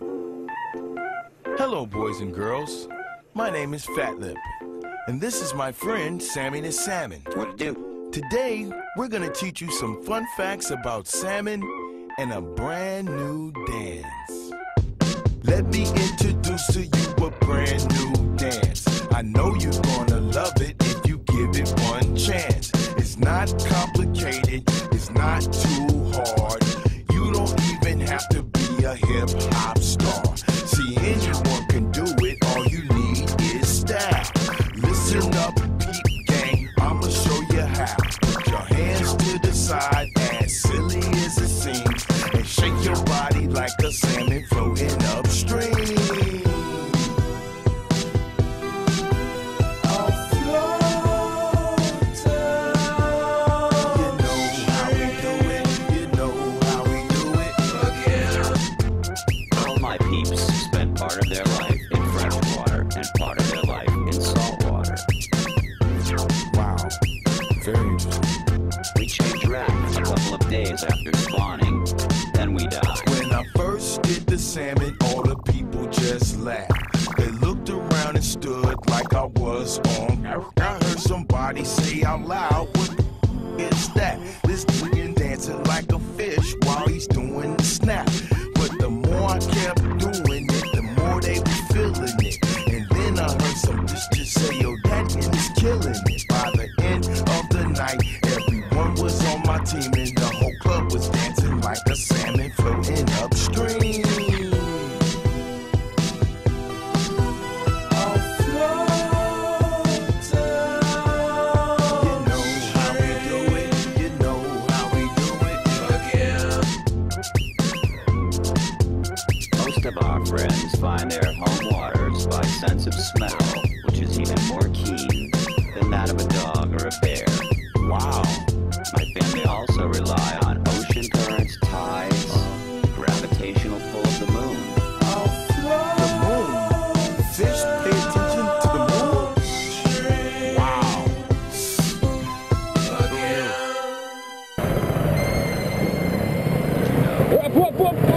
Hello, boys and girls. My name is Fatlip, and this is my friend Sammy the Salmon. What to do? Today, we're gonna teach you some fun facts about salmon and a brand new dance. Let me introduce to you a brand new dance. I know you're gonna love it if you give it one chance. It's not complicated, it's not too hard. You don't even have to be a hip hop star. See, anyone can do it, all you need is style. Listen up, peep gang, I'ma show you how. Put your hands to the side, as silly as it seems, and shake your body like a salmon We change raft a couple of days after spawning, then we die. When I first did the salmon, all the people just laughed. They looked around and stood like I was on. I heard somebody say out loud, What the is that? This nigga dancing like a fish while he's doing the snap. But the more I kept doing it, the more they were feeling it. And then I heard some just say, Yo, Most of our friends find their home waters by sense of smell, which is even more keen than that of a dog or a bear. Wow. My family also rely on ocean currents, tides, gravitational pull of the moon. The moon. Fish pay attention to the moon. Wow. Whoop, whoop, whoop.